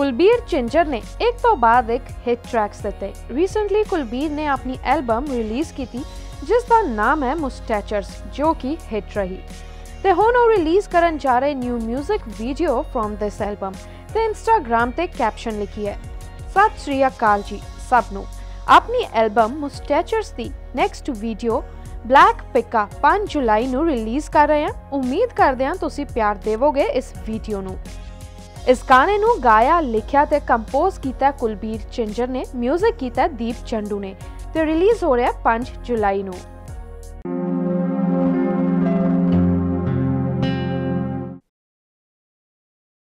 ਕੁਲਬੀਰ ਚਿੰਜਰ ਨੇ ਇੱਕ ਤੋਂ ਬਾਅਦ ਇੱਕ ਹਿੱਟ ਟਰੈਕਸ ਦਿੱਤੇ। ਰੀਸੈਂਟਲੀ ਕੁਲਬੀਰ ਨੇ ਆਪਣੀ ਐਲਬਮ ਰਿਲੀਜ਼ ਕੀਤੀ, ਜਿਸ ਦਾ ਨਾਮ ਹੈ ਮੁਸਟੈਚਰਸ ਜੋ ਕਿ ਹਿੱਟ ਰਹੀ। ਤੇ ਹੁਣ ਉਹ ਰਿਲੀਜ਼ ਕਰਨ ਜਾ ਰਹੇ new 뮤직 video from this album ਤੇ ਇੰਸਟਾਗ੍ਰam ਤੇ ਕੈਪਸ਼ਨ ਲਿਖੀ ਹੈ, ਸਤਿ ਸ਼੍ਰੀ ਅਕਾਲ ਜੀ ਸਭ ਨੂੰ। ਆਪਣੀ ਐਲਬਮ ਮੁਸਟੈਚਰਸ ਦੀ ਨੈਕਸਟ ਵੀਡੀਓ ਬਲੈਕ ਪਿਕਾ 5 ਜੁਲਾਈ ਨੂੰ ਰਿਲੀਜ਼ ਕਰ ਰਹੇ ਹਾਂ। ਉਮੀਦ ਕਰਦੇ ਹਾਂ ਤੁਸੀਂ ਪਿਆਰ ਦੇਵੋਗੇ ਇਸ ਵੀਡੀਓ ਨੂੰ। ਇਸ ਗਾਣੇ ਨੂੰ ਗਾਇਆ, ਲਿਖਿਆ ਤੇ ਕੰਪੋਜ਼ ਕੀਤਾ ਕੁਲਬੀਰ ਚਿੰਜਰ ਨੇ 뮤직 ਕੀਤਾ ਦੀਪ ਚੰਡੂ ਨੇ ਤੇ ਰਿਲੀਜ਼ ਹੋ ਰਿਹਾ 5 ਜੁਲਾਈ ਨੂੰ।